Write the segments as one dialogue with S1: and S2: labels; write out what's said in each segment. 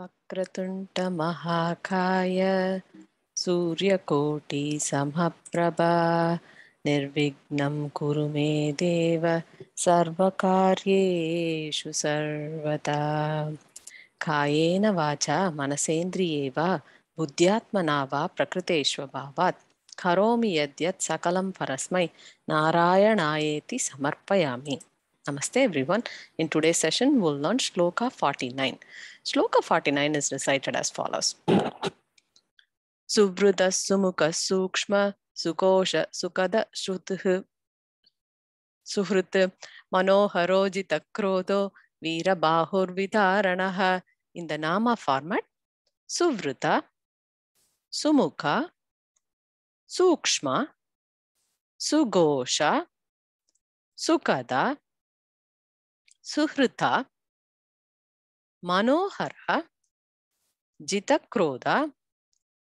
S1: वक्रतुण्डमहाकाय सूर्यकोटिसमप्रभा निर्विघ्नं कुरु मे देव सर्वकार्येषु सर्वदा। कायेन वाचा मनसेन्द्रिये वा बुद्ध्यात्मना वा प्रकृतेष्वभावात् करोमि यद्यत् सकलं परस्मै नारायणायेति समर्पयामि Namaste everyone. In today's session, we'll learn Shloka 49. Shloka 49 is recited as follows. Suvrudha Sumukha Sukshma Sukosha Sukada Shrutuh Suhrit Manoharojita Krodho Veera Bahur Vitaranaha in the Nama format. Suvrita Sumukha Sukshma Sugosha Sukada ಸುಹೃತ Manohar ಜಿತಕ್ರೋಧ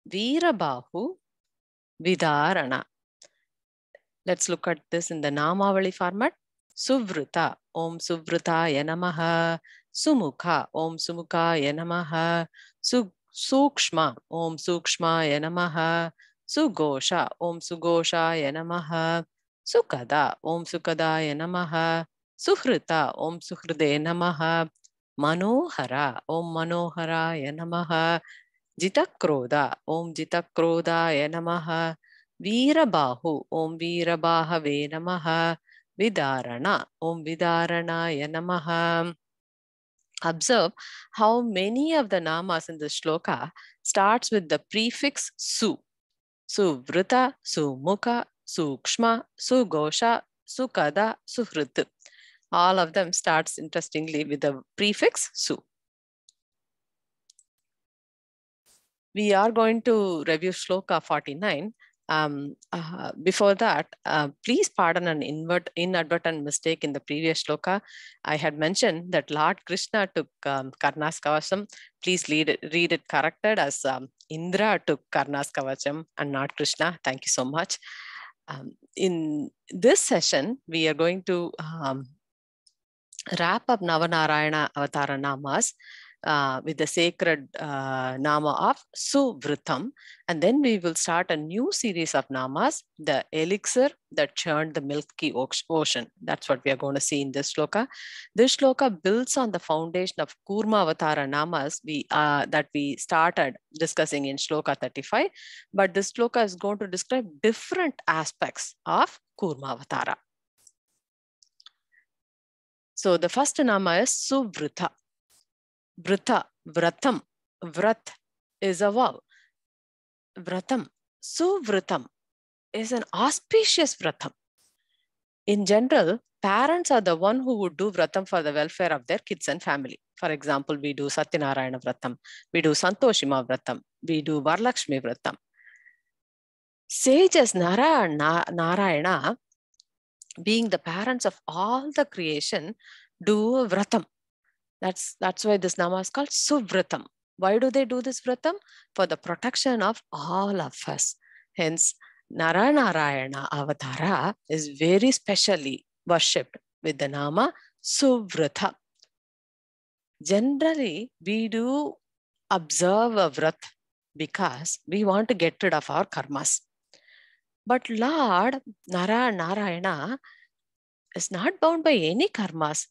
S1: Veerabahu ವಿದಾರಣ let's look at this in the ನಾಮಾವಳಿ format ಸುವೃತ ಓಂ ಸುವೃತಾಯ ನಮಃ ಸುಮುಖ ಓಂ ಸುಮುಖಾಯ ನಮಃ ಸು ಸೂಕ್ಷ್ಮ ಓಂ ಸೂಕ್ಷ್ಮಾಯ ನಮಃ ಸುಘೋಷ ಓಂ ಸುಘೋಷಾಯ ನಮಃ ಸುಖದ ಓಂ ಸುಖದಾಯ ನಮಃ ಸುಹೃತ ಓಂ ಸುಹೃದೇ ನಮಃ ಮನೋಹರ ಓಂ ಮನೋಹರಾಯ ನಮಃ ಜಿತಕ್ರೋಧ ಓಂ ಜಿತಕ್ರೋಧಾಯ ನಮಃ ವೀರಬಾಹು ಓಂ ವೀರಬಾಹವೇ ನಮಃ ವಿದಾರಣ ಓಂ ವಿದಾರಣಾಯ ನಮಃ Observe how many of the namas in the shloka starts with the prefix su. Suvrita, Sumukha, Sukshma, Sugosha, Sukada, Suhrit. all of them starts interestingly with the prefix su. We are going to review Shloka 49. Um, uh, before that, uh, please pardon an invert, inadvertent mistake in the previous Shloka. I had mentioned that Lord Krishna took um, Karnas Kavacham. Please read it, read it corrected as um, Indra took Karnas Kavacham and not Krishna. Thank you so much. Um, in this session, we are going to um, wrap up Naranarayana Avatara Namas uh, with the sacred uh, Nama of Suvritam. And then we will start a new series of Namas, the elixir that churned the Milky Ocean. That's what we are going to see in this shloka. This shloka builds on the foundation of Kurma Avatara Namas we, uh, that we started discussing in shloka 35. But this shloka is going to describe different aspects of Kurma Avatara. So the first nama is Suvrita. Vrita, Vratam. Vrat is a vow. Vratam. Suvritam is an auspicious Vratam. In general, parents are the one who would do Vratam for the welfare of their kids and family. For example, we do Satyanarayana Vratam, we do Santoshima Vratam, we do Varlakshmi Vratam. Sages Narayana being the parents of all the creation, do vratam. That's, that's why this nama is called suvratam. Why do they do this vratam? For the protection of all of us. Hence, Naranarayana Avatara is very specially worshipped with the nama Suvrata. Generally, we do observe a vrat because we want to get rid of our karmas. But Lord Nara Narayana is not bound by any karmas.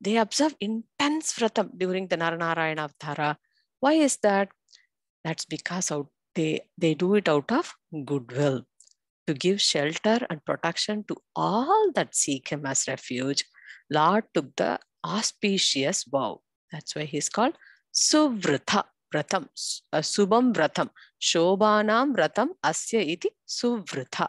S1: They observe intense vratam during the Naranarayana Avatara. Why is that? That's because out they, they do it out of goodwill to give shelter and protection to all that seek him as refuge. Lord took the auspicious vow. That's why he's called Suvritha. Vratam, uh, Subham Vratam, Shobhanam Vratam Asya iti Suvritha.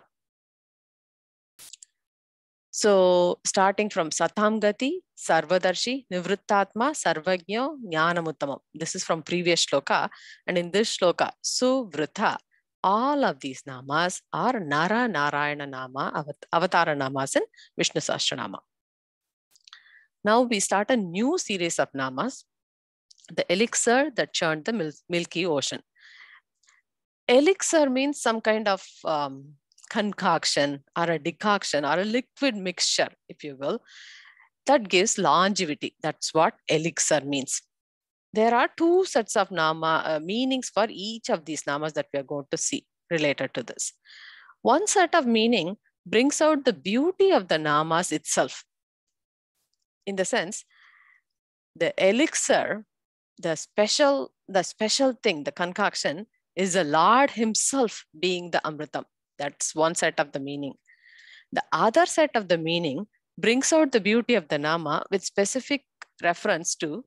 S1: So starting from Satam Gati, Sarvadarshi, Nivrittatma, Sarvagyo, Jnanamuttamam. This is from previous shloka. And in this shloka, Suvritha, all of these namas are Nara Narayana Nama, Avatara Namas in Vishnu Sahasranama. Now we start a new series of namas the elixir that churned the mil Milky Ocean. Elixir means some kind of um, concoction or a decoction or a liquid mixture, if you will, that gives longevity. That's what elixir means. there are two sets of nama uh, meanings for each of these namas that we are going to see related to this. One set of meaning brings out the beauty of the namas itself. In the sense, the elixir, the special, the special thing, the concoction is the Lord himself being the Amritam. That's one set of the meaning. The other set of the meaning brings out the beauty of the Nama with specific reference to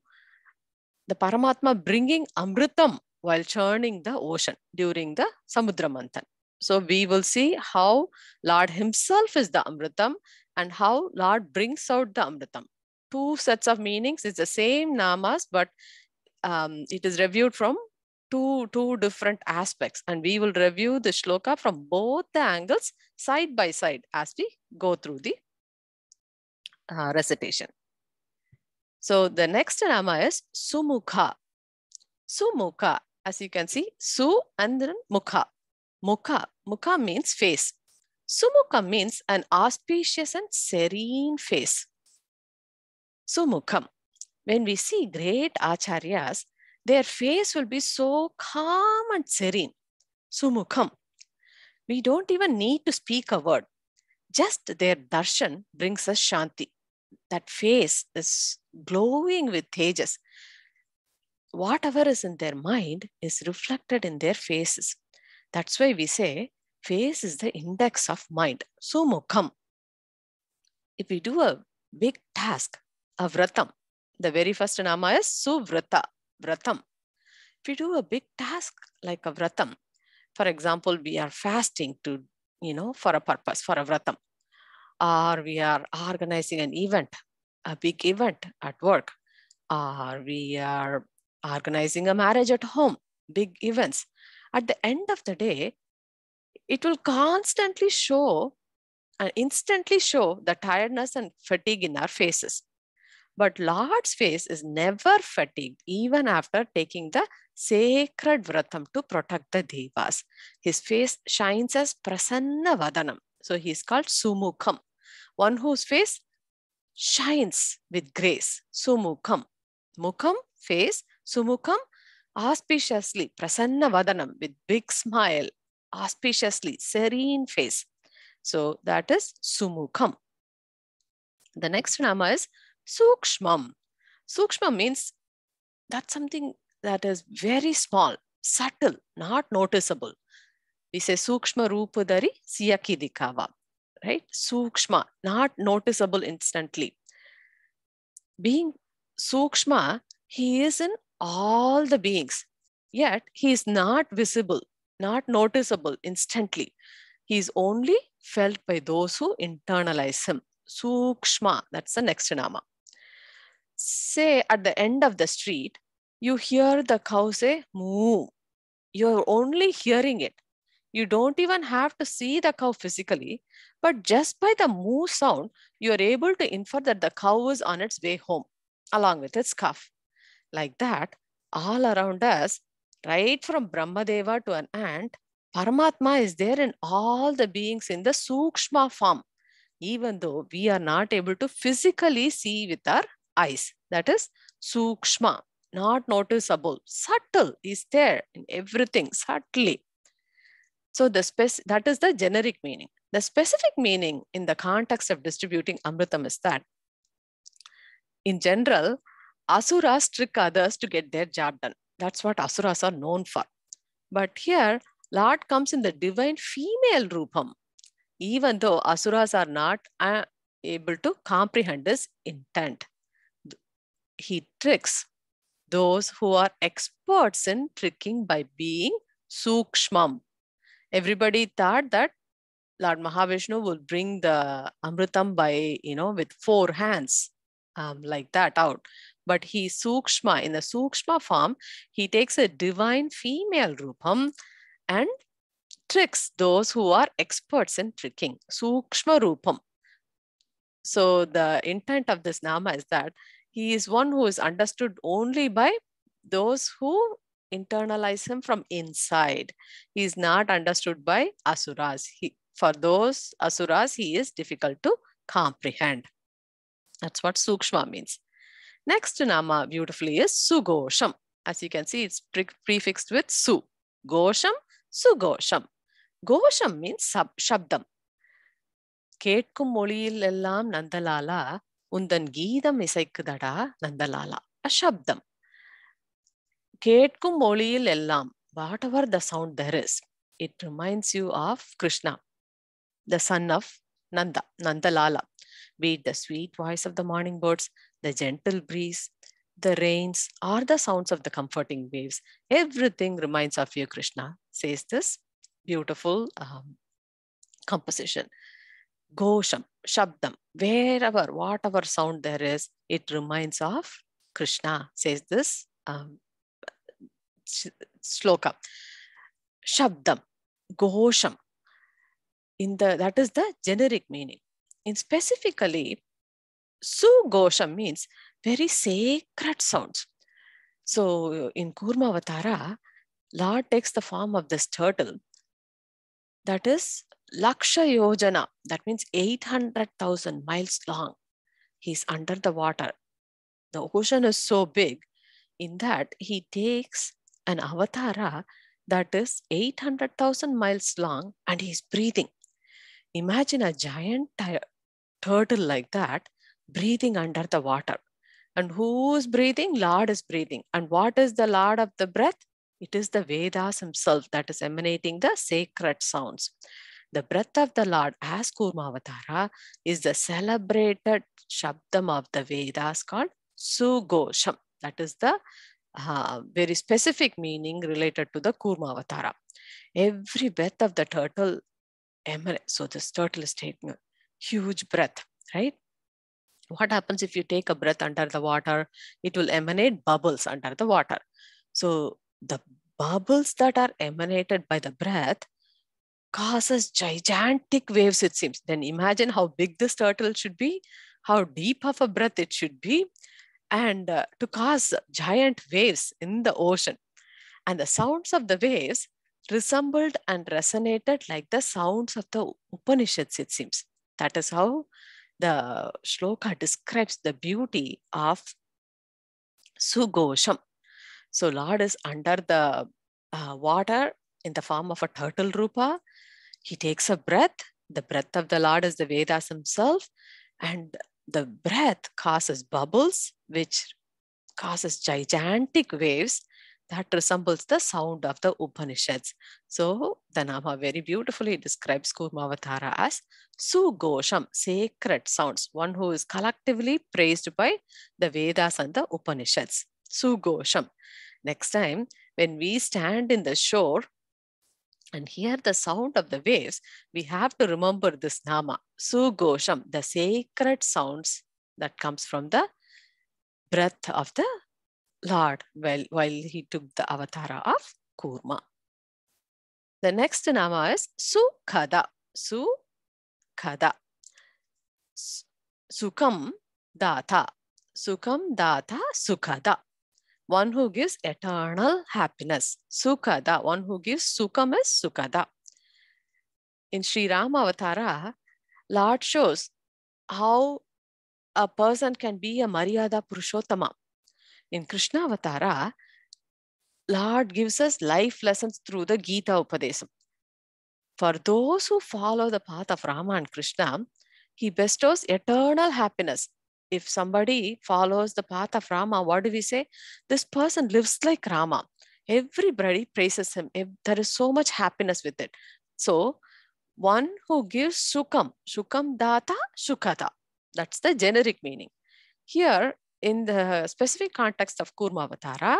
S1: the Paramatma bringing Amritam while churning the ocean during the Samudra Manthan. So we will see how Lord himself is the Amritam and how Lord brings out the Amritam. Two sets of meanings. It's the same namas, but um, it is reviewed from two, two different aspects. And we will review the shloka from both the angles side by side as we go through the uh, recitation. So the next nama is Sumukha. Sumukha, as you can see, Su and then Mukha. Mukha, Mukha means face. Sumukha means an auspicious and serene face. Sumukham. When we see great acharyas, their face will be so calm and serene. Sumukham. We don't even need to speak a word. Just their darshan brings us shanti. That face is glowing with tejas. Whatever is in their mind is reflected in their faces. That's why we say face is the index of mind. Sumukham. If we do a big task, a vratam, the very first nama is suvrata, vratam. If we do a big task like a vratam, for example, we are fasting to, you know, for a purpose, for a vratam, or we are organizing an event, a big event at work, or we are organizing a marriage at home, big events. At the end of the day, it will constantly show and instantly show the tiredness and fatigue in our faces. But Lord's face is never fatigued, even after taking the sacred vratam to protect the devas. His face shines as prasanna vadanam. So he is called sumukham, one whose face shines with grace. Sumukham. Mukham, face. Sumukham, auspiciously, prasanna vadanam, with big smile, auspiciously, serene face. So that is sumukham. The next nama is sukshmam. Sukshma means that's something that is very small, subtle, not noticeable. We say sukshma rupadari siyaki dikava, right? Sukshma, not noticeable instantly. Being sukshma, he is in all the beings, yet he is not visible, not noticeable instantly. He is only felt by those who internalize him. Sukshma, that's the next nama. Say at the end of the street, you hear the cow say moo. You're only hearing it. You don't even have to see the cow physically, but just by the moo sound, you're able to infer that the cow is on its way home along with its calf. Like that, all around us, right from Brahmadeva to an ant, Paramatma is there in all the beings in the Sukshma form, even though we are not able to physically see with our eyes. That is Sukshma, not noticeable, subtle is there in everything, subtly. So the spec- that is the generic meaning. The specific meaning in the context of distributing Amritam is that in general, asuras trick others to get their job done. That's what asuras are known for. But here, Lord comes in the divine female rupam, even though asuras are not uh, able to comprehend his intent. He tricks those who are experts in tricking by being sukshmam. Everybody thought that Lord Mahavishnu will bring the Amritam by, you know, with four hands, um, like that out. But he sukshma, in the sukshma form, he takes a divine female rupam and tricks those who are experts in tricking. Sukshma rupam. So the intent of this nama is that he is one who is understood only by those who internalize him from inside. He is not understood by asuras. He, for those asuras, he is difficult to comprehend. That's what sukshma means. Next nama beautifully is Sugosham. As you can see, it's pre prefixed with Su. Gosham, Sugosham. Gosham means sub shabdam. கேட்கும் மொழியில் எல்லாம் நந்தலாலா உந்தன் கீதம் இசைக்குதடா நந்தலாலா அசப்தம் கேட்கும் மொழியில் எல்லாம் whatever the sound there is it reminds you of Krishna the son of Nanda Nandalala be it the sweet voice of the morning birds, the gentle breeze, the rains, or the sounds of the comforting waves. Everything reminds of you, Krishna, says this beautiful um, composition. Gosham, Shabdam, wherever, whatever sound there is, it reminds of Krishna, says this um, sloka. Shabdam, Gosham, in the that is the generic meaning. In specifically, Su Sugosham means very sacred sounds. So in Kurma Avatara, Lord takes the form of this turtle that is Laksha Yojana, that means 800,000 miles long. He's under the water. The ocean is so big in that he takes an avatara that is 800,000 miles long and he's breathing. Imagine a giant turtle like that breathing under the water. And who's breathing? Lord is breathing. And what is the Lord of the breath? It is the Vedas himself that is emanating the sacred sounds. The breath of the Lord as Kurmavatara is the celebrated Shabdam of the Vedas called Sugosham. That is the uh, very specific meaning related to the Kurmavatara. Every breath of the turtle emanates. So this turtle is taking a huge breath, right? What happens if you take a breath under the water? It will emanate bubbles under the water. So the bubbles that are emanated by the breath causes gigantic waves, it seems. Then imagine how big this turtle should be, how deep of a breath it should be, and uh, to cause giant waves in the ocean. And the sounds of the waves resembled and resonated like the sounds of the Upanishads, it seems. That is how the shloka describes the beauty of Sugosham. So Lord is under the uh, water in the form of a turtle rupa. He takes a breath. The breath of the Lord is the Vedas himself. And the breath causes bubbles, which causes gigantic waves that resembles the sound of the Upanishads. So the Nama very beautifully describes Kurmavatara as Sugosham, sacred sounds, one who is collectively praised by the Vedas and the Upanishads. Sugosham. Next time, when we stand in the shore and hear the sound of the waves, we have to remember this Nama, Sugosham, the sacred sounds that comes from the breath of the Lord while, while he took the avatara of Kurma. The next Nama is Sukhada. Sukhada. Sukam Data. Sukam Data Sukhada one who gives eternal happiness. Sukhada, one who gives sukham is Sukhada. In Sri Rama Avatara, Lord shows how a person can be a Maryada Purushottama. In Krishna Avatara, Lord gives us life lessons through the Gita Upadesam. For those who follow the path of Rama and Krishna, he bestows eternal happiness if somebody follows the path of Rama, what do we say? This person lives like Rama. Everybody praises him. There is so much happiness with it. So, one who gives Sukham, Sukham Data, Sukata. That's the generic meaning. Here, in the specific context of Kurmavatara,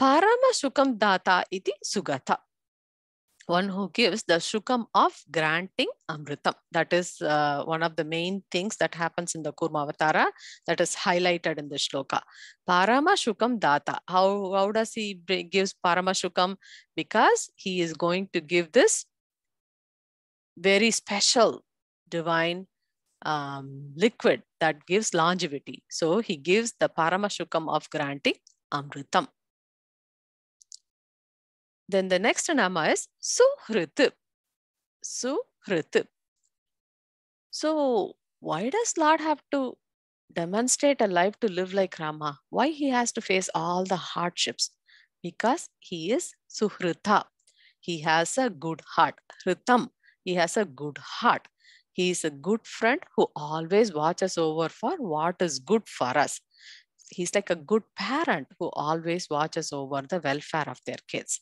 S1: Parama Sukam Data iti Sugata one who gives the shukam of granting amritam. That is uh, one of the main things that happens in the Kurmavatara that is highlighted in the shloka. Parama shukam data. How, how does he gives parama shukam? Because he is going to give this very special divine um, liquid that gives longevity. So he gives the parama shukam of granting amritam. Then the next nama is Suhrit. Suhrit. So why does Lord have to demonstrate a life to live like Rama. Why he has to face all the hardships? Because he is Suhrita. He has a good heart. Hritam. He has a good heart. He is a good friend who always watches over for what is good for us. He's like a good parent who always watches over the welfare of their kids.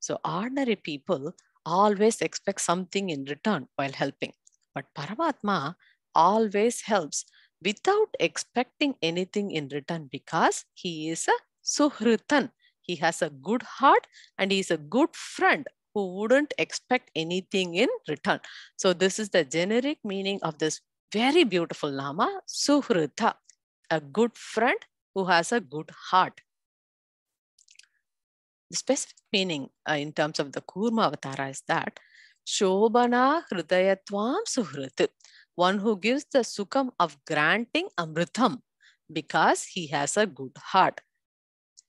S1: So ordinary people always expect something in return while helping. But Paramatma always helps without expecting anything in return because he is a Suhritan. He has a good heart and he is a good friend who wouldn't expect anything in return. So this is the generic meaning of this very beautiful Nama, Suhrita, a good friend who has a good heart. The specific meaning uh, in terms of the Kurma Avatara is that Shobana Hridayatvam Suhrit, one who gives the Sukham of granting Amritam because he has a good heart.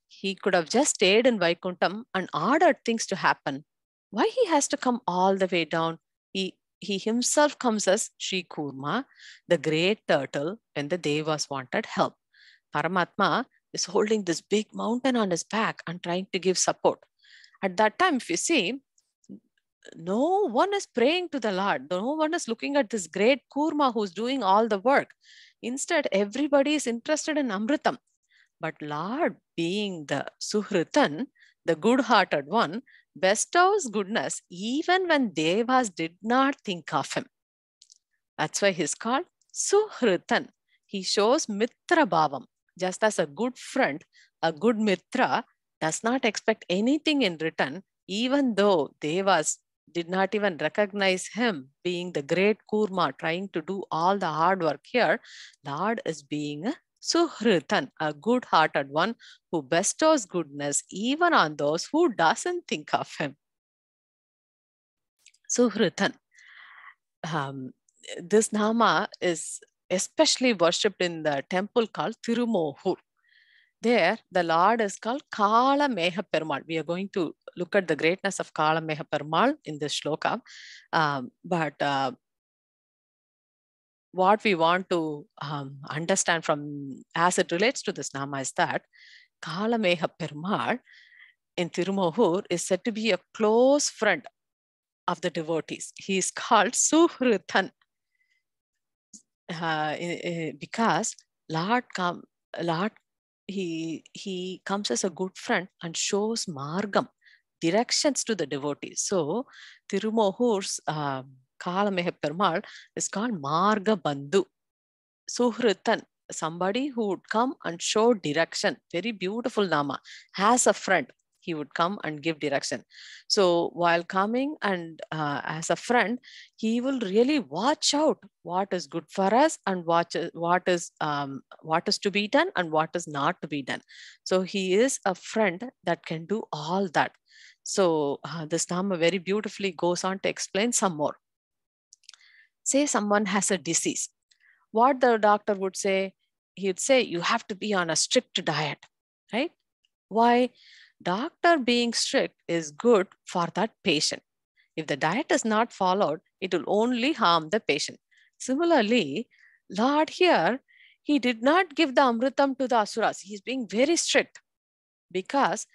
S1: He could have just stayed in Vaikuntham and ordered things to happen. Why he has to come all the way down? He, he himself comes as Sri Kurma, the great turtle, when the Devas wanted help. Paramatma is holding this big mountain on his back and trying to give support. At that time, if you see, no one is praying to the Lord. No one is looking at this great Kurma who's doing all the work. Instead, everybody is interested in Amritam. But Lord, being the Suhritan, the good-hearted one, bestows goodness even when Devas did not think of him. That's why he's called Suhritan. He shows Mitra Bhavam. Just as a good friend, a good Mitra does not expect anything in return, even though Devas did not even recognize him being the great Kurma trying to do all the hard work here. Lord is being a Suhritan, a good-hearted one who bestows goodness even on those who doesn't think of him. Suhritan. Um, this Nama is especially worshipped in the temple called Tirumohur. There, the Lord is called Kala Meha. We are going to look at the greatness of Kala Meha in this shloka. Um, but uh, what we want to um, understand from as it relates to this Nama is that Kala Meha in Tirumohur is said to be a close friend of the devotees. He is called Suhritan uh, because Lord come, Lord, he he comes as a good friend and shows margam, directions to the devotees. So Tirumohur's uh, Kalameha Perumal is called Marga Bandhu. Suhritan, somebody who would come and show direction. Very beautiful Nama. Has a friend he would come and give direction. So while coming and uh, as a friend, he will really watch out what is good for us and watch what is um, what is to be done and what is not to be done. So he is a friend that can do all that. So uh, this Nama very beautifully goes on to explain some more. Say someone has a disease. What the doctor would say, he'd say, you have to be on a strict diet, right? Why? Doctor being strict is good for that patient. If the diet is not followed, it will only harm the patient. Similarly, Lord here, he did not give the Amritam to the Asuras. He's being very strict because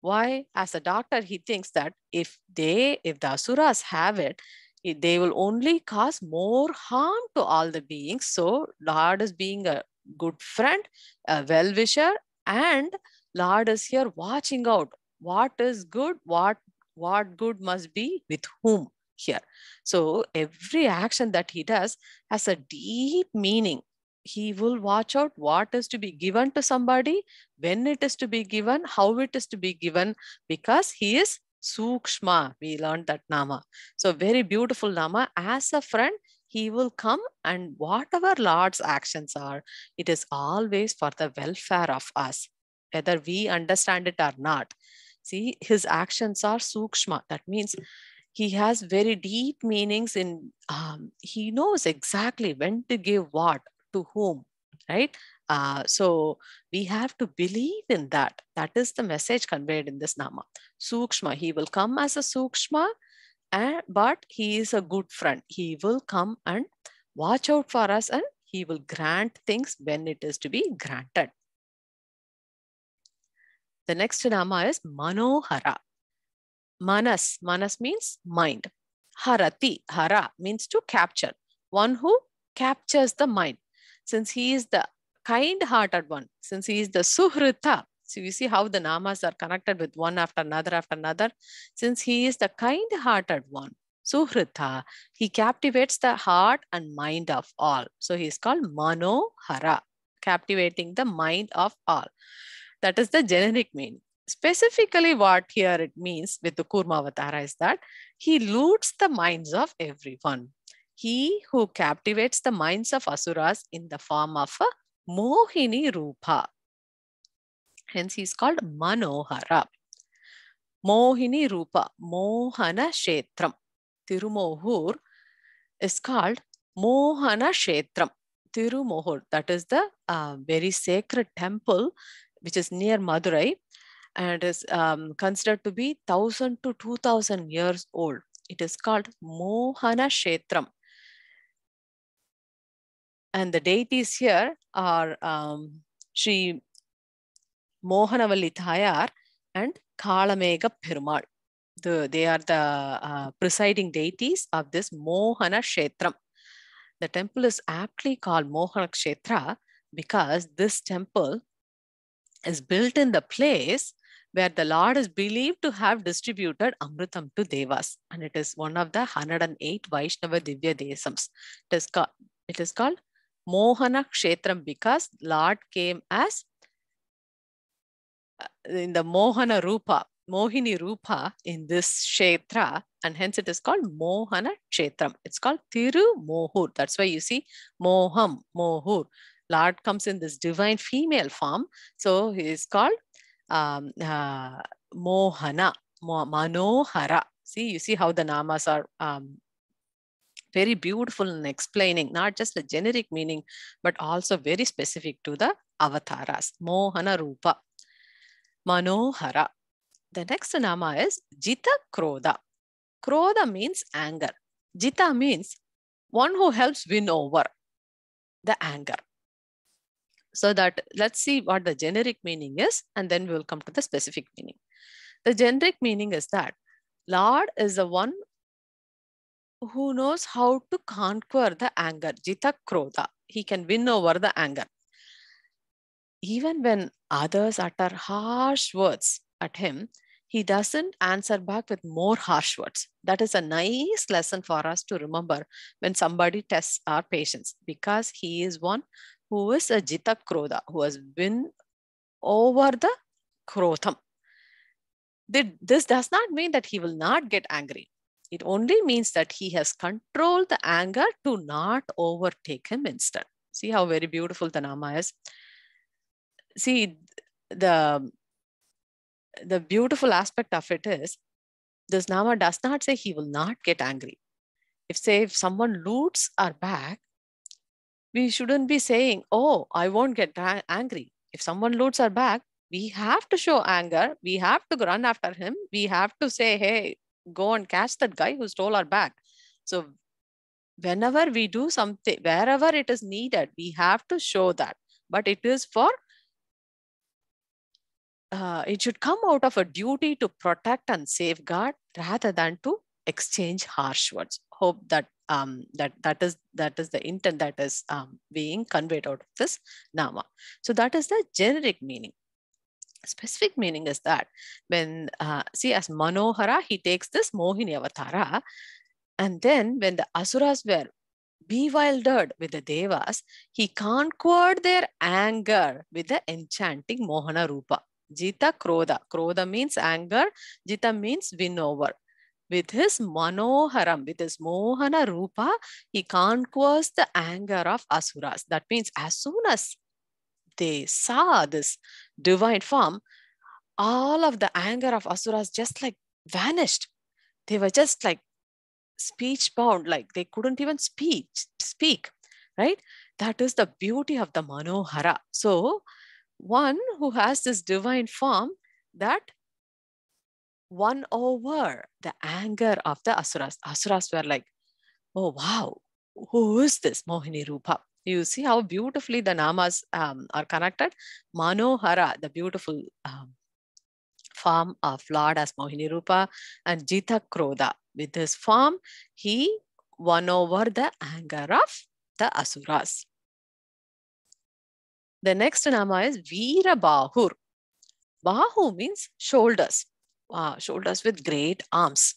S1: why? As a doctor, he thinks that if they, if the Asuras have it, they will only cause more harm to all the beings. So Lord is being a good friend, a well-wisher, and Lord is here watching out what is good, what what good must be with whom here. So every action that he does has a deep meaning. He will watch out what is to be given to somebody, when it is to be given, how it is to be given, because he is Sukshma. We learned that Nama. So very beautiful Nama. As a friend, he will come and whatever Lord's actions are, it is always for the welfare of us whether we understand it or not. See, his actions are sukshma. That means he has very deep meanings in, um, he knows exactly when to give what to whom, right? Uh, so we have to believe in that. That is the message conveyed in this nama. Sukshma, he will come as a sukshma, and, but he is a good friend. He will come and watch out for us and He will grant things when it is to be granted. The next Nama is Manohara. Manas, Manas means mind. Harati, Hara means to capture. One who captures the mind. Since he is the kind-hearted one, since he is the Suhrita, so you see how the namas are connected with one after another after another. Since he is the kind-hearted one, Suhrita, he captivates the heart and mind of all. So he is called Manohara, captivating the mind of all. That is the generic meaning. Specifically, what here it means with the Kurma Avatara is that he loots the minds of everyone. He who captivates the minds of Asuras in the form of a Mohini Rupa. Hence, he is called Manohara. Mohini Rupa, Mohana Shetram. Tirumohur is called Mohana Shetram. Tirumohur, that is the uh, very sacred temple which is near Madurai and is um, considered to be 1000 to 2000 years old. It is called Mohana Shetram. And the deities here are um, Sri Mohanavalli Thayar and Kalamega Perumal. The, they are the uh, presiding deities of this Mohana Shetram. The temple is aptly called Mohana Kshetra because this temple is built in the place where the Lord is believed to have distributed Amritam to Devas. And it is one of the 108 Vaishnava Divya Desams. It is, called, it is called Mohana Kshetram because Lord came as uh, in the Mohana Rupa, Mohini Rupa in this Kshetra and hence it is called Mohana Kshetram. It's called Thiru Mohur. That's why you see Moham, Mohur. Lord comes in this divine female form. So he is called um, uh, Mohana, Manohara. See, you see how the namas are um, very beautiful in explaining not just the generic meaning, but also very specific to the avatars. Mohana Rupa, Manohara. The next nama is Jita Krodha. Krodha means anger. Jita means one who helps win over the anger. So that let's see what the generic meaning is, and then we will come to the specific meaning. The generic meaning is that Lord is the one who knows how to conquer the anger, jita krodha. He can win over the anger. Even when others utter harsh words at him, he doesn't answer back with more harsh words. That is a nice lesson for us to remember when somebody tests our patience because he is one who is a Jita Krodha, who has been over the Krodham. This does not mean that he will not get angry. It only means that he has controlled the anger to not overtake him instead. See how very beautiful the Nama is. See, the, the beautiful aspect of it is, this Nama does not say he will not get angry. If say, if someone loots our bag, we shouldn't be saying, oh, I won't get angry. If someone loots our bag, we have to show anger. We have to run after him. We have to say, hey, go and catch that guy who stole our bag. So whenever we do something, wherever it is needed, we have to show that. But it is for, uh, it should come out of a duty to protect and safeguard rather than to exchange harsh words. Hope that um, that that is that is the intent that is um, being conveyed out of this nama. So that is the generic meaning. Specific meaning is that when uh, see as Manohara, he takes this Mohini avatara, and then when the asuras were bewildered with the devas, he conquered their anger with the enchanting Mohana Rupa. Jita Krodha. Krodha means anger. Jita means win over with his manoharam, with his mohana rupa, he conquers the anger of asuras. That means as soon as they saw this divine form, all of the anger of asuras just like vanished. They were just like speech bound, like they couldn't even speak, speak, right? That is the beauty of the Manohara. So one who has this divine form that won over the anger of the asuras. Asuras were like, oh wow, who is this Mohini Rupa? You see how beautifully the namas um, are connected. Manohara, the beautiful um, form of Lord as Mohini Rupa, and Jita Krodha. With his form, he won over the anger of the Asuras. The next nama is Veera Bahur. Bahu means shoulders, uh, shoulders with great arms.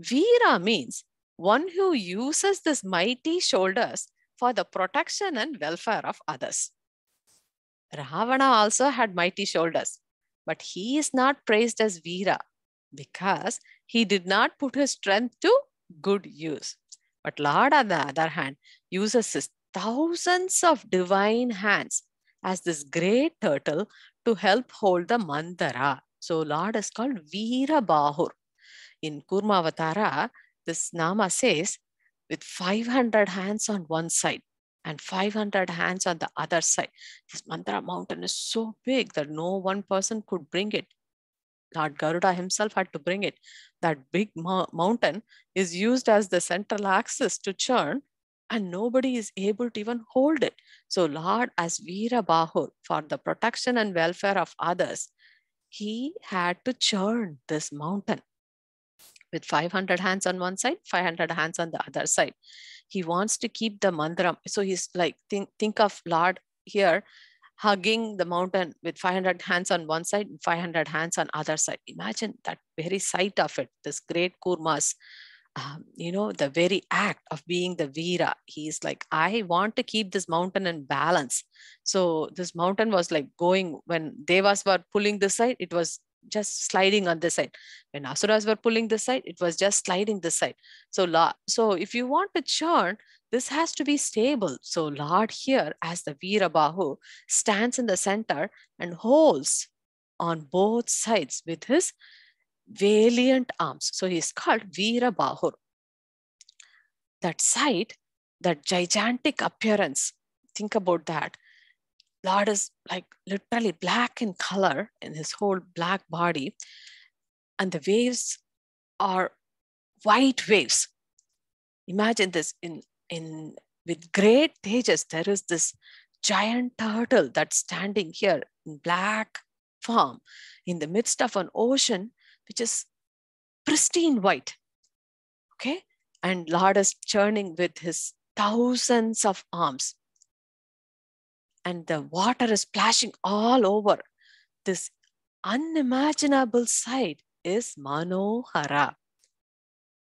S1: Veera means one who uses this mighty shoulders for the protection and welfare of others. Ravana also had mighty shoulders, but he is not praised as Veera because he did not put his strength to good use. But Lord, on the other hand, uses his thousands of divine hands as this great turtle to help hold the mandara. So Lord is called Veera Bahur. In Kurmavatara, this Nama says, with 500 hands on one side and 500 hands on the other side. This Mandara mountain is so big that no one person could bring it. Lord Garuda himself had to bring it. That big mo mountain is used as the central axis to churn and nobody is able to even hold it. So Lord as Veera Bahur for the protection and welfare of others, he had to churn this mountain with 500 hands on one side, 500 hands on the other side. He wants to keep the mandara. So he's like, think, think of Lord here hugging the mountain with 500 hands on one side and 500 hands on other side. Imagine that very sight of it, this great kurmas, um, you know, the very act of being the Veera. He's like, I want to keep this mountain in balance. So this mountain was like going, when Devas were pulling this side, it was just sliding on this side. When Asuras were pulling this side, it was just sliding this side. So, so if you want to churn, this has to be stable. So Lord here as the Veerabahu stands in the center and holds on both sides with his valiant arms. So he's called Veerabahur. That sight, that gigantic appearance, think about that. Lord is like literally black in color in his whole black body. And the waves are white waves. Imagine this in in with great tejas, there is this giant turtle that's standing here in black form in the midst of an ocean, which is pristine white. Okay. And Lord is churning with his thousands of arms. And the water is splashing all over. This unimaginable sight is Manohara.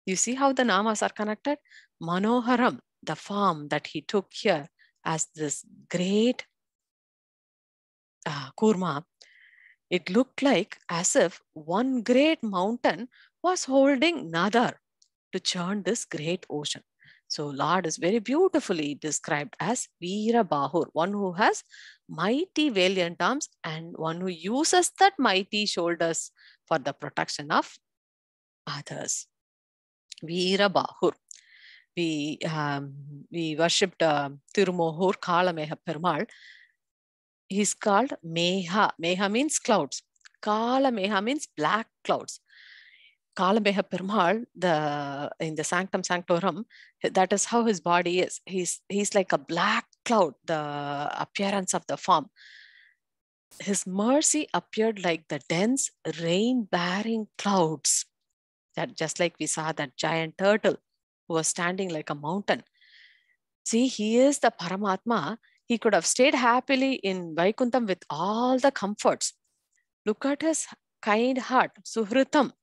S1: You see how the namas are connected? Manoharam, the form that he took here as this great uh, kurma, it looked like as if one great mountain was holding another to churn this great ocean. So Lord is very beautifully described as Veera Bahur, one who has mighty valiant arms and one who uses that mighty shoulders for the protection of others. Veera Bahur we um, we worshipped uh, Tirumohur Kalameha Perumal. He's called Meha. Meha means clouds. Kala Meha means black clouds. Kalameha Perumal, the in the Sanctum Sanctorum, that is how his body is. He's he's like a black cloud, the appearance of the form. His mercy appeared like the dense rain-bearing clouds. That just like we saw that giant turtle who was standing like a mountain. See, he is the Paramatma. He could have stayed happily in Vaikuntham with all the comforts. Look at his kind heart, Suhritam.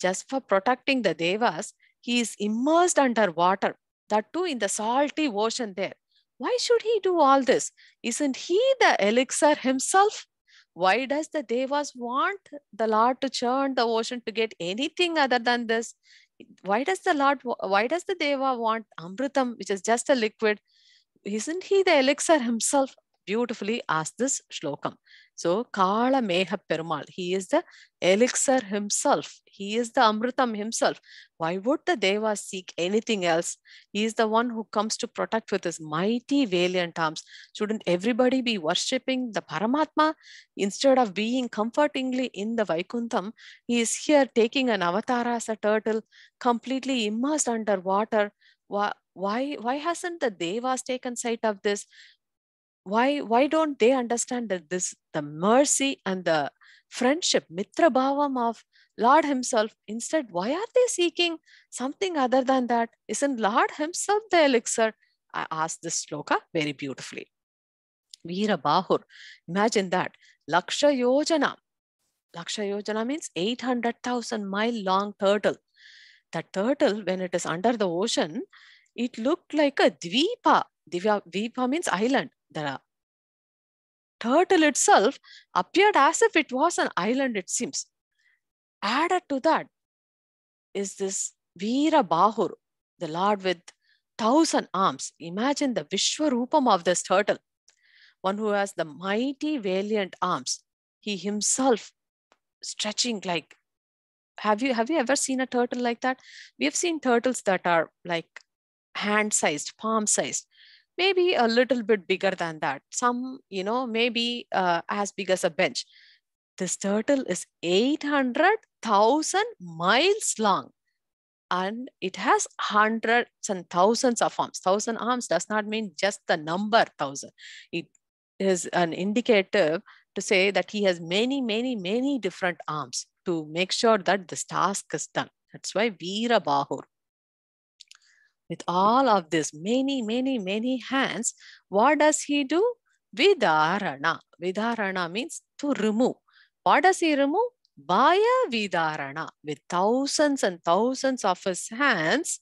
S1: Just for protecting the Devas, he is immersed under water, that too in the salty ocean there. Why should he do all this? Isn't he the elixir himself? Why does the Devas want the Lord to churn the ocean to get anything other than this? why does the Lord, why does the Deva want Amritam, which is just a liquid? Isn't he the elixir himself? Beautifully asked this shlokam. So Kala Meha Perumal, he is the elixir himself. He is the Amritam himself. Why would the Devas seek anything else? He is the one who comes to protect with his mighty valiant arms. Shouldn't everybody be worshipping the Paramatma instead of being comfortingly in the Vaikuntham? He is here taking an avatar as a turtle, completely immersed under water, why why hasn't the devas taken sight of this? Why why don't they understand that this the mercy and the friendship mitra bhavam of lord himself instead why are they seeking something other than that? Isn't lord himself the elixir? I asked this sloka very beautifully. Veera bahur imagine that. Laksha yojana. Laksha yojana means 800000 mile long turtle. That turtle when it is under the ocean it looked like a dvipa dvipa means island the turtle itself appeared as if it was an island, it seems. Added to that is this Veera Bahur, the Lord with thousand arms. Imagine the Vishwarupam of this turtle, one who has the mighty, valiant arms. He himself stretching like have you have you ever seen a turtle like that we have seen turtles that are like hand sized palm sized maybe a little bit bigger than that. Some, you know, maybe uh, as big as a bench. This turtle is 800,000 miles long and it has hundreds and thousands of arms. Thousand arms does not mean just the number thousand. It is an indicative to say that he has many, many, many different arms to make sure that this task is done. That's why Veera Bahur with all of this many, many, many hands, what does he do? Vidarana. Vidarana means to remove. What does he remove? Bhaya Vidarana. With thousands and thousands of his hands,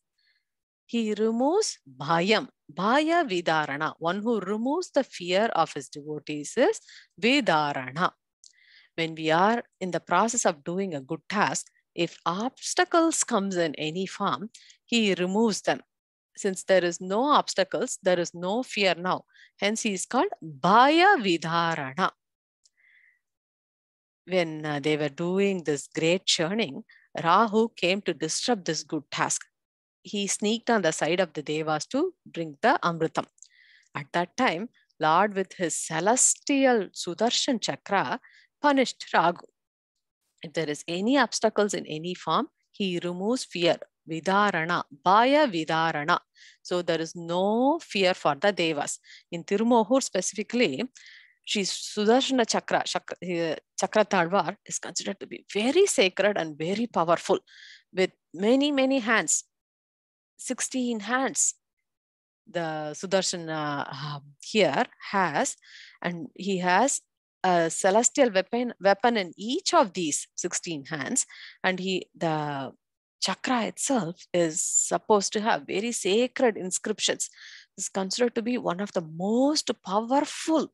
S1: he removes Bhayam. Bhaya Vidarana. One who removes the fear of his devotees is Vidarana. When we are in the process of doing a good task, if obstacles comes in any form, he removes them since there is no obstacles, there is no fear now. Hence, he is called Bhaya Vidharana. When uh, they were doing this great churning, Rahu came to disrupt this good task. He sneaked on the side of the Devas to drink the Amritam. At that time, Lord with his celestial Sudarshan Chakra punished Rahu. If there is any obstacles in any form, he removes fear Vidarana, Bhaya Vidarana. So there is no fear for the Devas. In Tirumohur specifically, she Sudarshana Chakra, Chakra, uh, is considered to be very sacred and very powerful with many, many hands, 16 hands. The Sudarshana uh, here has, and he has a celestial weapon weapon in each of these 16 hands and he the chakra itself is supposed to have very sacred inscriptions. It's considered to be one of the most powerful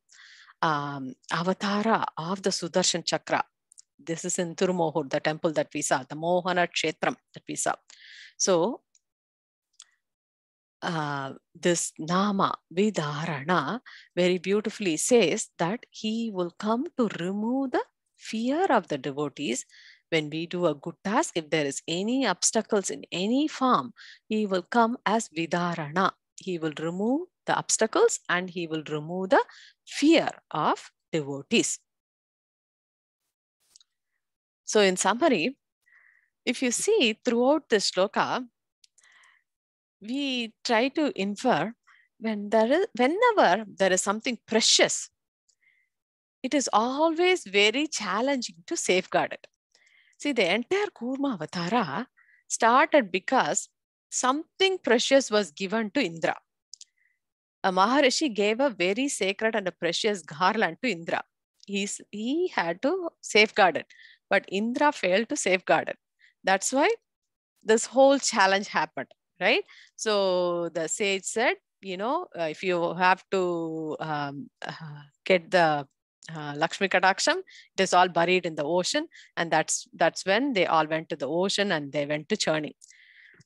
S1: um, avatara of the Sudarshan chakra. This is in Tirumohur, the temple that we saw, the Mohana Kshetram that we saw. So uh, this Nama Vidarana very beautifully says that he will come to remove the fear of the devotees when we do a good task, if there is any obstacles in any form, he will come as Vidarana. He will remove the obstacles and he will remove the fear of devotees. So in summary, if you see throughout this shloka, we try to infer when there is, whenever there is something precious, it is always very challenging to safeguard it. See, the entire Kurma Avatara started because something precious was given to Indra. A Maharishi gave a very sacred and a precious garland to Indra. He's, he had to safeguard it, but Indra failed to safeguard it. That's why this whole challenge happened, right? So the sage said, you know, uh, if you have to um, uh, get the uh, Lakshmi Kataksham, it is all buried in the ocean. And that's that's when they all went to the ocean and they went to churning.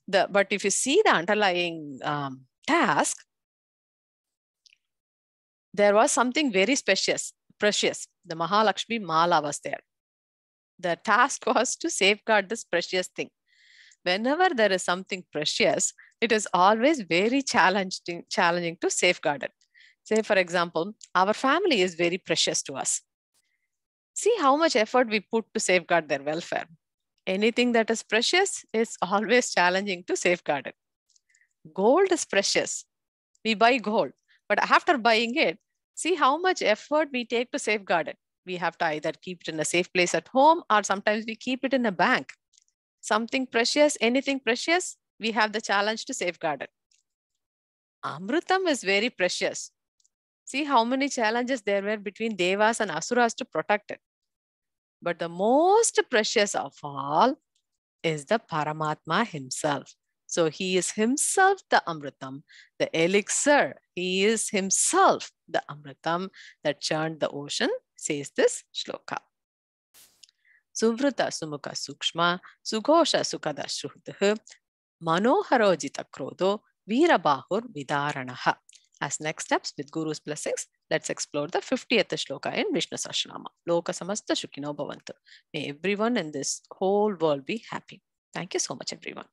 S1: The, but if you see the underlying um, task, there was something very precious, precious. The Mahalakshmi Mala was there. The task was to safeguard this precious thing. Whenever there is something precious, it is always very challenging, challenging to safeguard it. Say, for example, our family is very precious to us. See how much effort we put to safeguard their welfare. Anything that is precious is always challenging to safeguard it. Gold is precious. We buy gold, but after buying it, see how much effort we take to safeguard it. We have to either keep it in a safe place at home or sometimes we keep it in a bank. Something precious, anything precious, we have the challenge to safeguard it. Amrutam is very precious. See how many challenges there were between Devas and Asuras to protect it. But the most precious of all is the Paramatma himself. So he is himself the Amritam, the elixir. He is himself the Amritam that churned the ocean, says this shloka. Suvrita Sumukha Sukshma, Sugosha Sukada Shuhdh, Manoharojita Krodo, Virabahur Vidaranaha. As next steps with Guru's blessings, let's explore the 50th shloka in Vishnu Sahasranama. Loka Bhavantu. May everyone in this whole world be happy. Thank you so much, everyone.